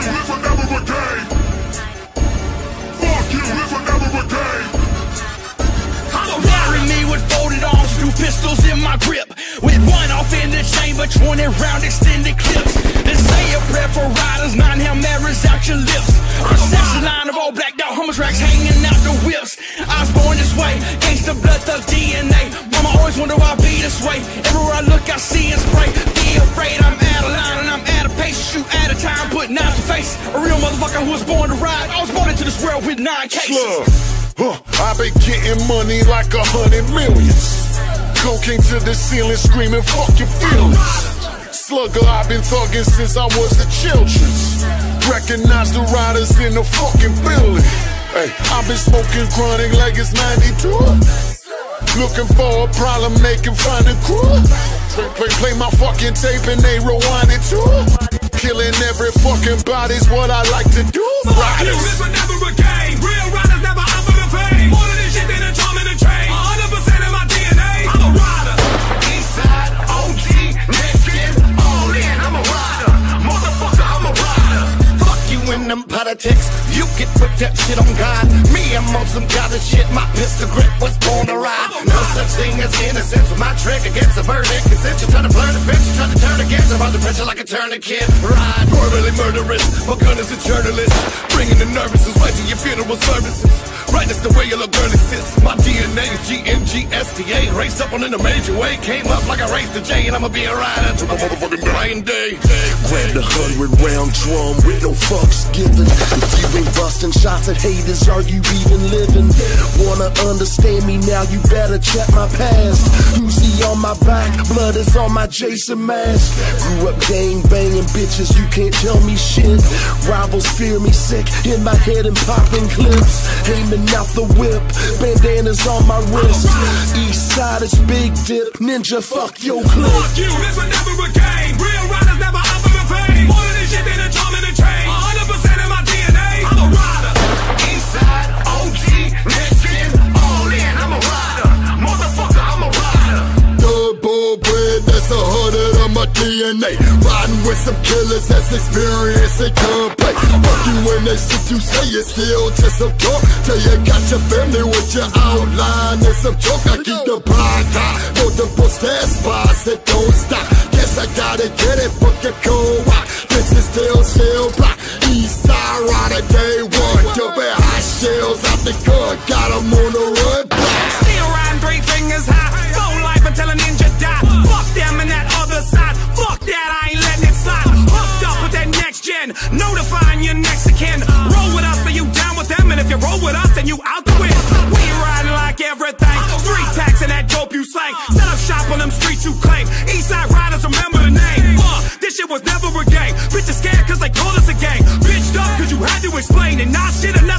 was a me with folded arms, two pistols in my grip. With one off in the chamber, 20 round extended clips. Born into this world with nine cases. Slug. Huh, I been getting money like a hundred millions. Cocaine to the ceiling, screaming, fuck your feelings. Slugger, I've been thugging since I was a children. Recognize the riders in the fucking building. Hey, I've been smoking chronic like it's 92. Looking for a problem, making find a crew. Play, play, play my fucking tape and they rewind it too. Killing every fucking body's what I like to do. You, Riders. Politics. You get put that shit on God. Me, I'm on some kind of shit. My pistol grip was born to ride. No such thing as innocence. With my trick against a verdict. Consent, you try to blur the fence. You try to turn against. I'm under pressure like a tourniquet. Ride. Verbally murderous. My gun is a journalist. Bringing the nervousness right to your funeral services. Right, that's the way your little girlie sits. My DNA is GNGSTA. Raced up on in a major way. Came up like I raced the J, and I'ma be a rider to my motherfucking dying day. Grab the hundred round drum with no fucks busting shots at haters, are you even living? Wanna understand me now? You better check my past. Uzi on my back, blood is on my Jason mask. Grew up gang banging bitches, you can't tell me shit. Rivals fear me sick in my head and popping clips. Aiming out the whip, bandanas on my wrist. East side is big dip, ninja fuck your clip. Fuck you, this never a a hundred of my DNA. Riding with some killers, that's experience and gunplay. Fuck you when they shit you say it's still just some talk. Tell you got your family with your outline and some joke. I keep the blind eye, bust that spots that don't stop. Guess I gotta get it, your cold rock. This is still, still block. East side rider day one. Jumping hot shells out the gun, got 'em on the run. notifying your next. Roll with us, are you down with them? And if you roll with us, then you out the win. We riding like everything. Three tax and that dope you slang. Set up shop on them streets you claim. Eastside Riders, remember the name. Uh, this shit was never a gang. Bitches scared cause they called us a gang. Bitched up cause you had to explain. And not shit enough.